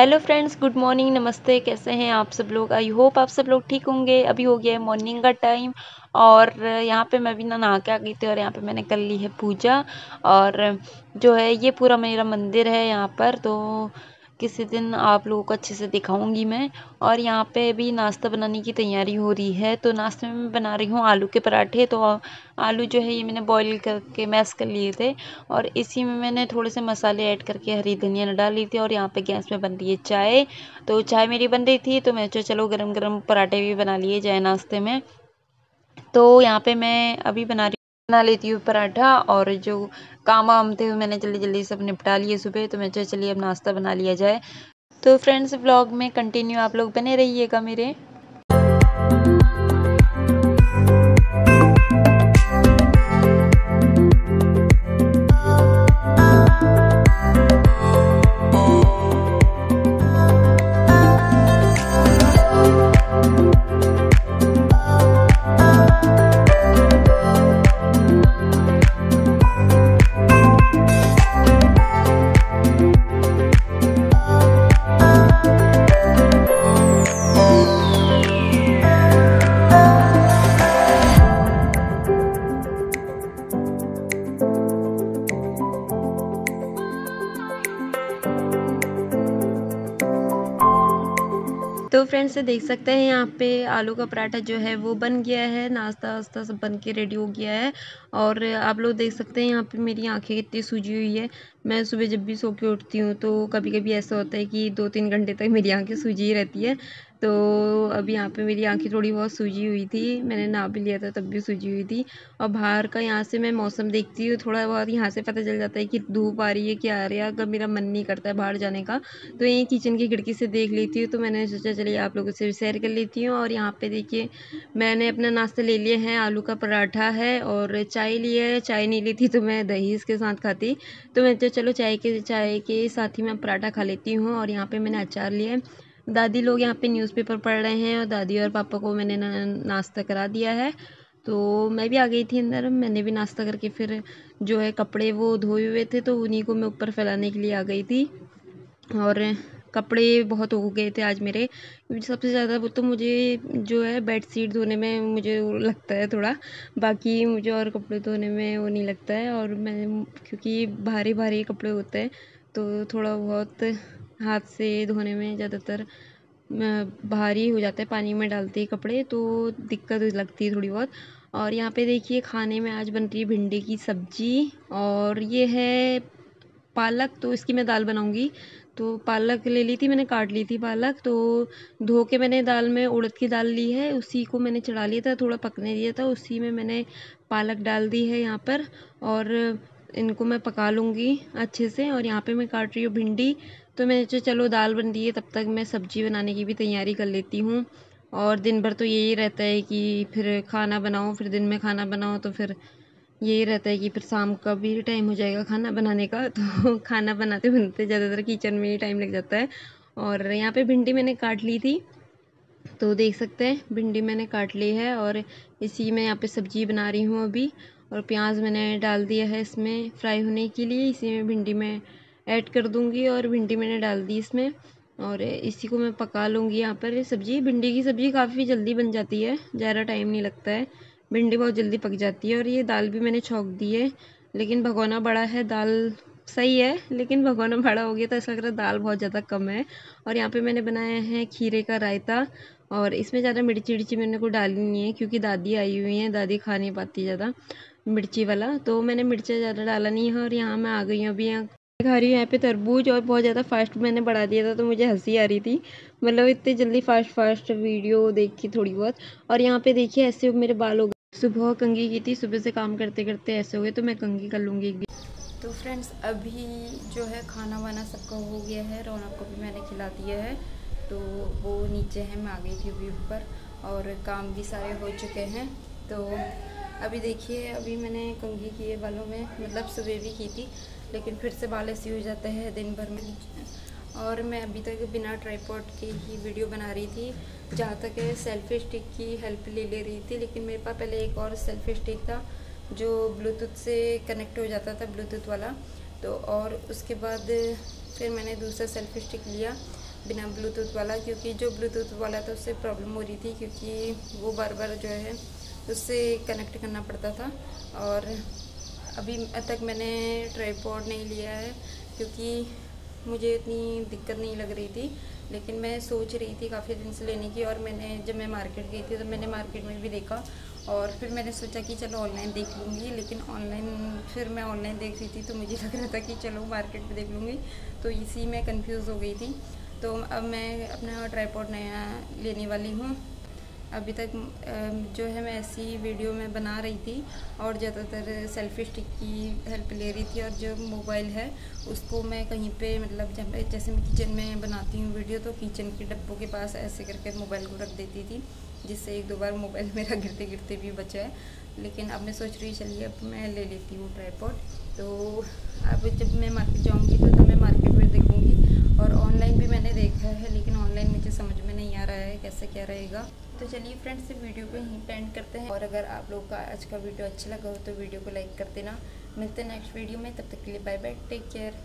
Hello friends, good morning, नमस्ते, कैसे हैं आप सब लोग? आई होप आप सब लोग ठीक होंगे। अभी हो गया है मॉर्निंग का टाइम और यहाँ पे मैं भी ना नहा के आ गई थी और यहाँ पे मैंने कर ली है पूजा और जो है ये पूरा मेरा मंदिर है यहाँ पर तो किसी दिन आप लोगों को अच्छे से दिखाऊँगी मैं। और यहाँ पे भी नाश्ता बनाने की तैयारी हो रही है तो नाश्ते में मैं बना रही हूँ आलू के पराठे। तो आलू जो है ये मैंने बॉईल करके मैश कर लिए थे और इसी में मैंने थोड़े से मसाले ऐड करके हरी धनिया डाल ली थी और यहाँ पे गैस में बन रही है चाय। तो चाय मेरी बन रही थी तो मैं चलो गर्म गर्म पराठे भी बना लिए जाए नाश्ते में। तो यहाँ पे मैं अभी बना रही बना लेती हूँ पराठा और जो काम वाम थे मैंने जल्दी जल्दी सब निपटा लिए सुबह तो मैं चलिए अब नाश्ता बना लिया जाए। तो फ्रेंड्स ब्लॉग में कंटिन्यू आप लोग बने रहिएगा मेरे। तो फ्रेंड्स से देख सकते हैं यहाँ पे आलू का पराठा जो है वो बन गया है, नाश्ता वास्ता सब बन के रेडी हो गया है। और आप लोग देख सकते हैं यहाँ पे मेरी आँखें कितनी सूजी हुई है। मैं सुबह जब भी सो के उठती हूँ तो कभी कभी ऐसा होता है कि दो तीन घंटे तक मेरी आँखें सूजी ही रहती है। तो अब यहाँ पे मेरी आँखें थोड़ी बहुत सूजी हुई थी, मैंने ना भी लिया था तब भी सूजी हुई थी। और बाहर का यहाँ से मैं मौसम देखती हूँ, थोड़ा बहुत यहाँ से पता चल जाता है कि धूप आ रही है, क्या आ रही है, अगर मेरा मन नहीं करता है बाहर जाने का तो यहीं किचन की खिड़की से देख लेती हूँ। तो मैंने सोचा, चलिए आप लोगों से शेयर कर लेती हूँ। और यहाँ पर देखिए, मैंने अपना नाश्ता ले लिया है, आलू का पराठा है और चाय लिया है। चाय नहीं ली थी तो मैं दही इसके साथ खाती। तो मैं तो चलो चाय के चाय के साथ ही मैं पराठा खा लेती हूँ। और यहाँ पर मैंने अचार लिया है। दादी लोग यहाँ पे न्यूज़पेपर पढ़ रहे हैं और दादी और पापा को मैंने नाश्ता करा दिया है। तो मैं भी आ गई थी अंदर, मैंने भी नाश्ता करके फिर जो है कपड़े वो धोए हुए थे तो उन्हीं को मैं ऊपर फैलाने के लिए आ गई थी। और कपड़े बहुत हो गए थे आज मेरे। सबसे ज़्यादा वो तो मुझे जो है बेड शीट धोने में मुझे लगता है थोड़ा, बाकी मुझे और कपड़े धोने में वो नहीं लगता है। और मैं, क्योंकि भारी भारी कपड़े होते हैं तो थोड़ा बहुत हाथ से धोने में ज़्यादातर भारी हो जाता है, पानी में डालते ही कपड़े तो दिक्कत लगती है थोड़ी बहुत। और यहाँ पे देखिए, खाने में आज बन रही है भिंडी की सब्ज़ी, और ये है पालक तो इसकी मैं दाल बनाऊँगी। तो पालक ले ली थी, मैंने काट ली थी पालक तो धो के मैंने दाल में उड़द की दाल ली है, उसी को मैंने चढ़ा लिया था, थोड़ा पकने दिया था, उसी में मैंने पालक डाल दी है यहाँ पर, और इनको मैं पका लूँगी अच्छे से, और यहाँ पे मैं काट रही हूँ भिंडी तो मैंने चलो, दाल बन रही है, तब तक मैं सब्ज़ी बनाने की भी तैयारी कर लेती हूँ। और दिन भर तो यही रहता है कि फिर खाना बनाओ फिर दिन में खाना बनाओ तो फिर यही रहता है कि फिर शाम का भी टाइम हो जाएगा खाना बनाने का। तो खाना बनाते बनते ज़्यादातर किचन में ही टाइम लग जाता है। और यहाँ पे भिंडी मैंने काट ली थी तो देख सकते हैं, भिंडी मैंने काट ली है और इसी में यहाँ पे सब्ज़ी बना रही हूँ अभी। और प्याज मैंने डाल दिया है इसमें फ्राई होने के लिए, इसी में भिंडी में ऐड कर दूँगी और भिंडी मैंने डाल दी इसमें। और इसी को मैं पका लूँगी यहाँ पर। सब्ज़ी, भिंडी की सब्ज़ी काफ़ी जल्दी बन जाती है, ज़्यादा टाइम नहीं लगता है। भिंडी बहुत जल्दी पक जाती है और ये दाल भी मैंने छोंक दी है। लेकिन भगोना बड़ा है, दाल सही है, लेकिन भगोना बड़ा हो गया तो ऐसा लग रहा है दाल बहुत ज़्यादा कम है। और यहाँ पे मैंने बनाया है खीरे का रायता और इसमें ज़्यादा मिर्ची विर्ची मैंने को डाली नहीं है क्योंकि दादी आई हुई हैं, दादी खा नहीं पाती ज़्यादा मिर्ची वाला। तो मैंने मिर्चा ज़्यादा डाला नहीं है और यहाँ मैं आ गई हूँ अभी यहाँ खा रही हूँ यहाँ पे तरबूज और बहुत ज़्यादा फास्ट मैंने बढ़ा दिया था तो मुझे हँसी आ रही थी। मतलब इतनी जल्दी फास्ट फास्ट वीडियो देखी थोड़ी बहुत। और यहाँ पे देखिए, ऐसे मेरे बाल हो गए। सुबह कंगी की थी, सुबह से काम करते करते ऐसे हो गए तो मैं कंगी कर लूँगी एक दिन। तो फ्रेंड्स अभी जो है खाना वाना सबका हो गया है, रौनक को भी मैंने खिला दिया है। तो वो नीचे है, मैं आ गई थी अभी ऊपर, और काम भी सारे हो चुके हैं। तो अभी देखिए, अभी मैंने कंघी किए बालों में मतलब सुबह भी की थी, लेकिन फिर से बाल ऐसे हो जाते हैं दिन भर में। और मैं अभी तक बिना ट्राईपोर्ट की ही वीडियो बना रही थी, जहाँ तक सेल्फी स्टिक की हेल्प ले ले रही थी, लेकिन मेरे पास पहले एक और सेल्फी स्टिक था, जो ब्लूटूथ से कनेक्ट हो जाता था ब्लूटूथ वाला। तो और उसके बाद फिर मैंने दूसरा सेल्फी स्टिक लिया, बिना ब्लूटूथ वाला, क्योंकि जो ब्लूटूथ वाला था, उससे प्रॉब्लम हो रही थी, क्योंकि वो बार बार जो है उससे कनेक्ट करना पड़ता था। और अभी तक मैंने ट्राईपोर्ड नहीं लिया है, क्योंकि मुझे इतनी दिक्कत नहीं लग रही थी। लेकिन मैं सोच रही थी काफ़ी दिन से लेने की, और मैंने जब मैं मार्केट गई थी तो मैंने मार्केट में भी देखा। और फिर मैंने सोचा कि चलो ऑनलाइन देख लूँगी, लेकिन ऑनलाइन फिर मैं ऑनलाइन देख रही थी तो मुझे लग रहा था कि चलो मार्केट में देख लूँगी। तो इसी में कंफ्यूज हो गई थी। तो अब मैं अपना ट्राईपोर्ट नया लेने वाली हूँ। अभी तक जो है मैं ऐसी वीडियो में बना रही थी और ज़्यादातर सेल्फी स्टिक की हेल्प ले रही थी और जो मोबाइल है उसको मैं कहीं पे मतलब जब जैसे मैं किचन में बनाती हूँ वीडियो तो किचन के डब्बों के पास ऐसे करके मोबाइल को रख देती थी जिससे एक दो बार मोबाइल मेरा गिरते गिरते भी बचा है लेकिन अब मैं सोच रही चलिए अब मैं ले लेती हूँ ट्राईपोर्ट तो अब जब मैं मार्केट जाऊँगी तो, तो मैं मार्केट में भी मैंने देखा है, लेकिन ऑनलाइन मुझे समझ में नहीं आ रहा है कैसे क्या रहेगा। तो चलिए फ्रेंड्स वीडियो को यहीं पेंड करते हैं। और अगर आप लोग का आज का वीडियो अच्छा लगा हो तो वीडियो को लाइक कर देना। मिलते हैं नेक्स्ट वीडियो में, तब तक के लिए बाय बाय टेक केयर